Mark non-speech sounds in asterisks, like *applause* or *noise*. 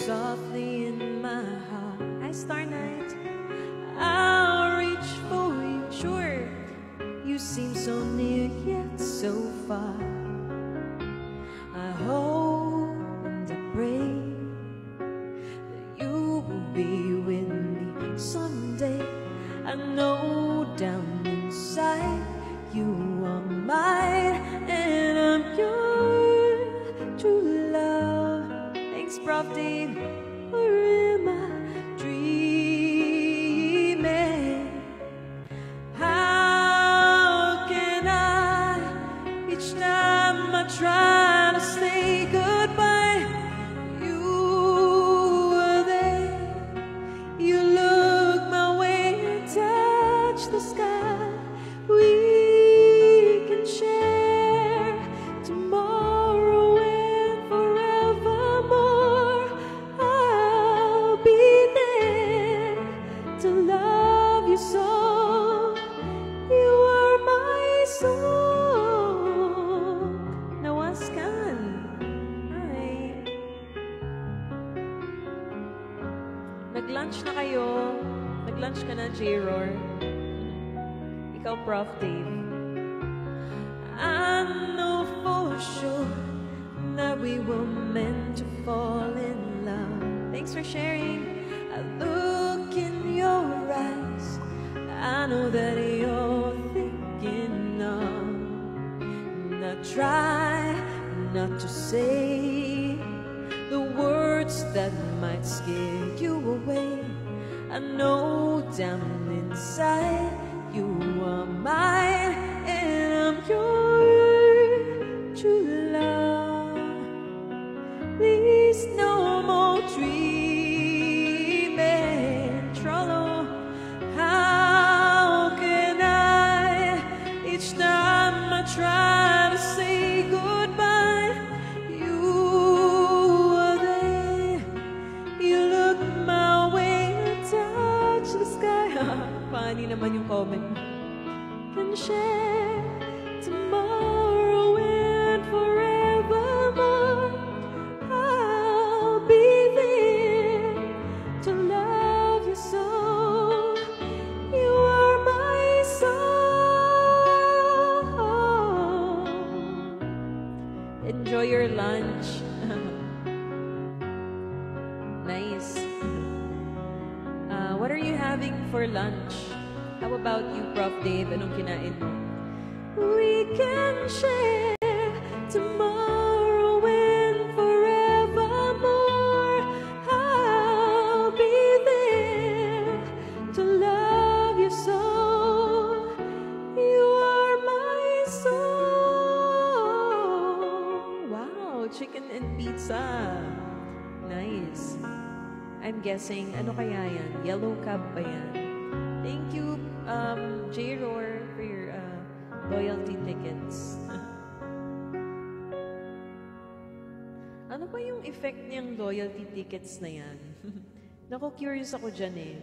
so softly in my heart. Hi, Star Night. I'll reach for you. Sure, you seem so near yet so far. I hope and I pray that you will be with me someday. I know down inside you are mine and I'm your true Thanks, Prof. to love you so. You are my soul. Nawaskan. Hi. Nag-lunch na kayo. Nag-lunch ka na, J-Roar. Ikaw, Prof. Dave. I know know that you're thinking of. And I try not to say the words that might scare you away. I know down inside you are mine try to say goodbye? You are there. You look my way and touch the sky. *laughs* Funny naman yung comment. Can share Enjoy your lunch. *laughs* nice. Uh, what are you having for lunch? How about you, Prof. Dave? Anong kinain mo? Pizza. Nice. I'm guessing, ano kaya yan? Yellow cab ba yan? Thank you, um, J-Roar, for your uh, loyalty tickets. *laughs* ano ba yung effect niyang loyalty tickets na yan? *laughs* Naku, curious ako dyan eh.